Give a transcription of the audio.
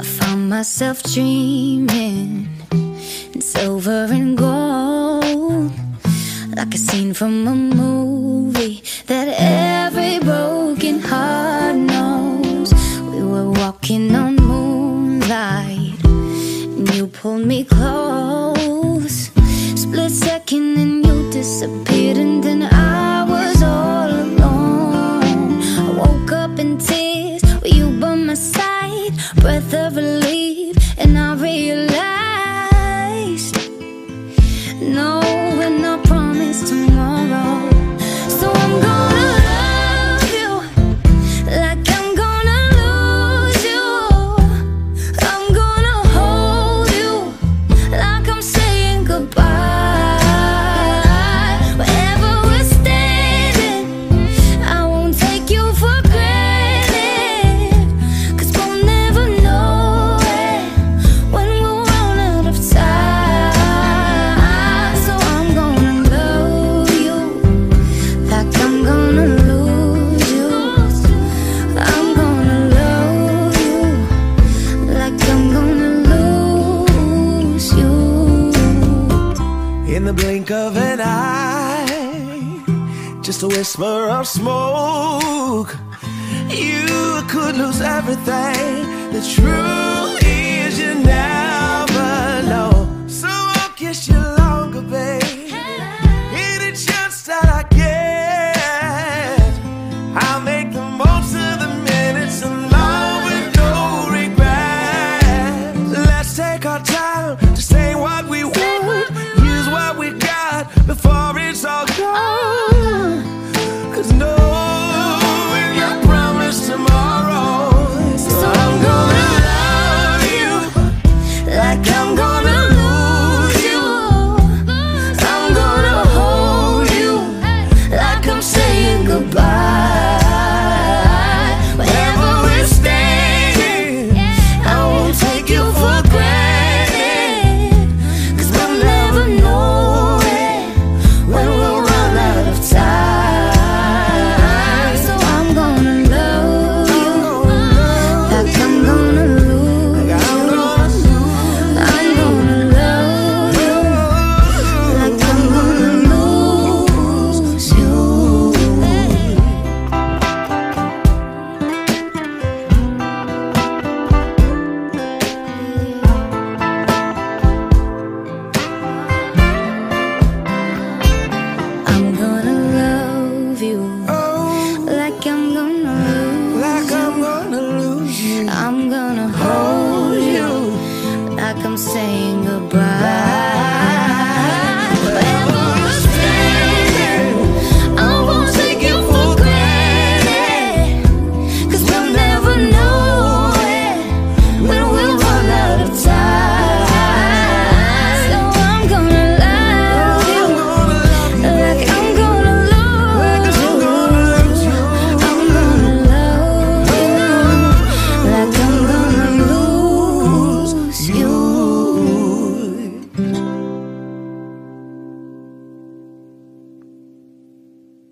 I found myself dreaming in silver and gold, like a scene from a movie that every broken heart knows. We were walking on moonlight, and you pulled me close. Split second, and you disappeared, and then I. in the blink of an eye, just a whisper of smoke. You could lose everything. The truth is, you never know. So I'll kiss you longer, babe. Any chance that I get, I'll make the most of the minutes in love with no regret. Let's take our time to say what we want what we got before it's all gone. Oh.